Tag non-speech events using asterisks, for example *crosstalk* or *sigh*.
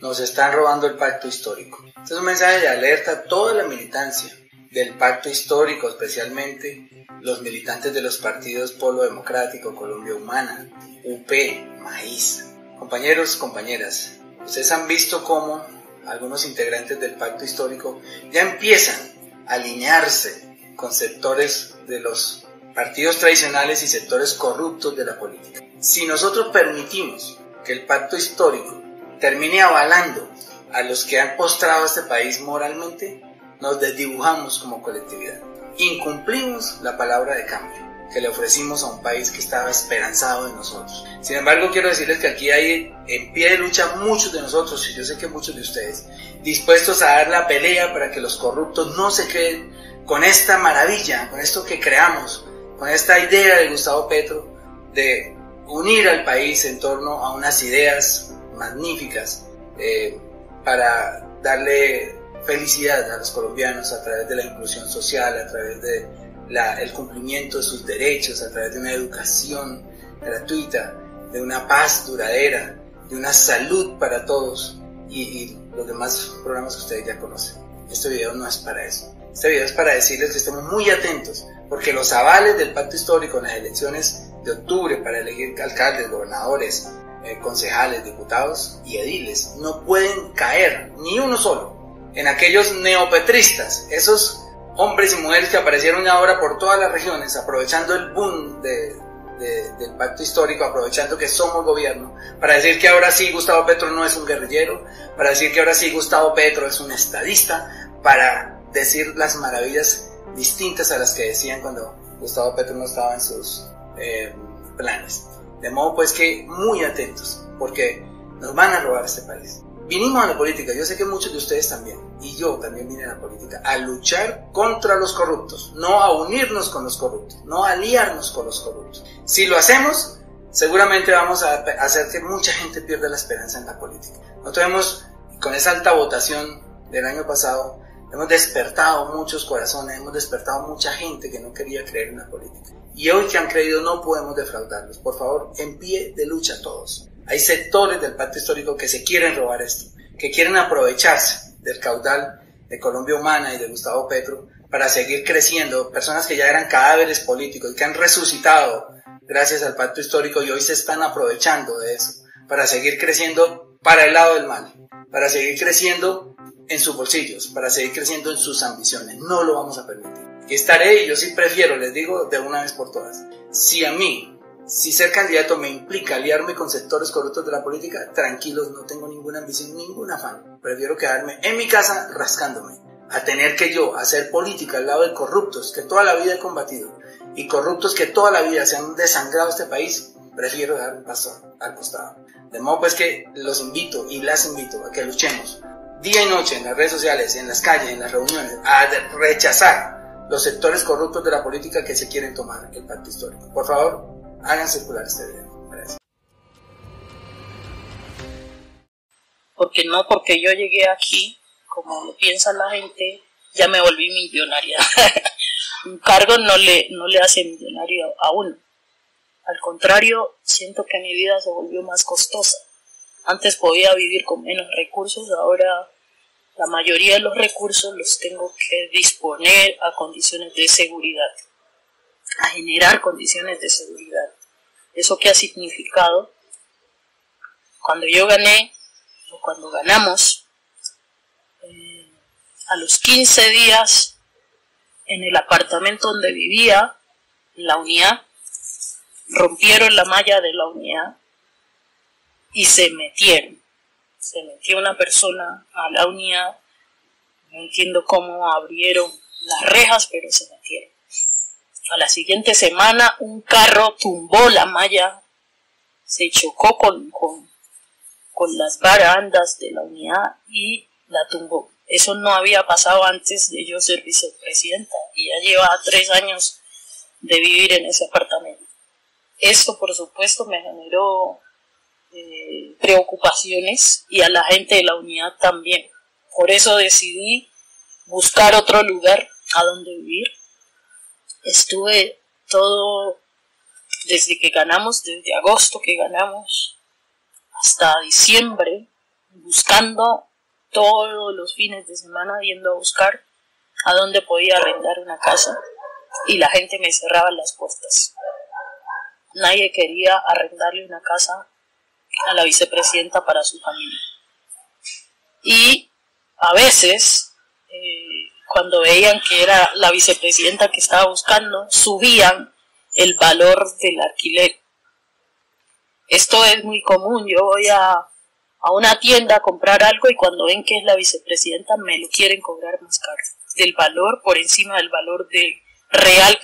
nos están robando el pacto histórico. Este es un mensaje de alerta a toda la militancia del pacto histórico, especialmente los militantes de los partidos Polo Democrático, Colombia Humana, UP, Maíz. Compañeros, compañeras, ustedes han visto cómo algunos integrantes del pacto histórico ya empiezan a alinearse con sectores de los partidos tradicionales y sectores corruptos de la política. Si nosotros permitimos que el pacto histórico termine avalando a los que han postrado a este país moralmente, nos desdibujamos como colectividad. Incumplimos la palabra de cambio que le ofrecimos a un país que estaba esperanzado en nosotros. Sin embargo, quiero decirles que aquí hay en pie de lucha muchos de nosotros, y yo sé que muchos de ustedes, dispuestos a dar la pelea para que los corruptos no se queden con esta maravilla, con esto que creamos, con esta idea de Gustavo Petro de unir al país en torno a unas ideas magníficas eh, para darle felicidad a los colombianos a través de la inclusión social, a través de el cumplimiento de sus derechos, a través de una educación gratuita, de una paz duradera, de una salud para todos y, y los demás programas que ustedes ya conocen. Este video no es para eso. Este video es para decirles que estemos muy atentos, porque los avales del pacto histórico en las elecciones de octubre para elegir alcaldes, gobernadores, eh, concejales, diputados y ediles no pueden caer, ni uno solo, en aquellos neopetristas, esos hombres y mujeres que aparecieron ahora por todas las regiones, aprovechando el boom del pacto histórico, aprovechando que somos gobierno, para decir que ahora sí Gustavo Petro no es un guerrillero, para decir que ahora sí Gustavo Petro es un estadista, para decir las maravillas distintas a las que decían cuando Gustavo Petro no estaba en sus eh, planes. De modo pues que muy atentos, porque nos van a robar este país. Vinimos a la política, yo sé que muchos de ustedes también, y yo también vine a la política, a luchar contra los corruptos, no a unirnos con los corruptos, no a aliarnos con los corruptos. Si lo hacemos, seguramente vamos a hacer que mucha gente pierda la esperanza en la política. Nosotros hemos, con esa alta votación del año pasado, hemos despertado muchos corazones, hemos despertado mucha gente que no quería creer en la política. Y hoy que han creído no podemos defraudarlos. Por favor, en pie de lucha todos. Hay sectores del pacto histórico que se quieren robar esto, que quieren aprovecharse del caudal de Colombia Humana y de Gustavo Petro para seguir creciendo. Personas que ya eran cadáveres políticos que han resucitado gracias al pacto histórico y hoy se están aprovechando de eso para seguir creciendo para el lado del mal, para seguir creciendo en sus bolsillos, para seguir creciendo en sus ambiciones. No lo vamos a permitir. Aquí estaré y yo sí prefiero, les digo de una vez por todas, si a mí, si ser candidato me implica aliarme con sectores corruptos de la política, tranquilos, no tengo ninguna ambición, ningún afán. Prefiero quedarme en mi casa rascándome, a tener que yo hacer política al lado de corruptos que toda la vida he combatido y corruptos que toda la vida se han desangrado este país, prefiero dar un paso al costado. De modo pues que los invito y las invito a que luchemos día y noche en las redes sociales, en las calles, en las reuniones, a rechazar los sectores corruptos de la política que se quieren tomar el pacto histórico. Por favor, hagan circular este video. Gracias. Porque no porque yo llegué aquí, como piensa la gente, ya me volví millonaria. *laughs* Un cargo no le, no le hace millonario a uno. Al contrario, siento que mi vida se volvió más costosa. Antes podía vivir con menos recursos, ahora la mayoría de los recursos los tengo que disponer a condiciones de seguridad, a generar condiciones de seguridad. ¿Eso qué ha significado? Cuando yo gané, o cuando ganamos, eh, a los 15 días, en el apartamento donde vivía, la unidad, rompieron la malla de la unidad y se metieron se metió una persona a la unidad, no entiendo cómo abrieron las rejas, pero se metieron. A la siguiente semana un carro tumbó la malla, se chocó con, con, las barandas de la unidad y la tumbó. Eso no había pasado antes de yo ser vicepresidenta y ya llevaba tres años de vivir en ese apartamento. Esto, por supuesto, me generó eh, preocupaciones y a la gente de la unidad también. Por eso decidí buscar otro lugar a donde vivir. Estuve todo desde que ganamos, desde agosto que ganamos hasta diciembre buscando todos los fines de semana, yendo a buscar a dónde podía arrendar una casa y la gente me cerraba las puertas. Nadie quería arrendarle una casa a la vicepresidenta para su familia. Y a veces, eh, cuando veían que era la vicepresidenta que estaba buscando, subían el valor del alquiler. Esto es muy común. Yo voy a, a una tienda a comprar algo y cuando ven que es la vicepresidenta me lo quieren cobrar más caro. Del valor por encima del valor de real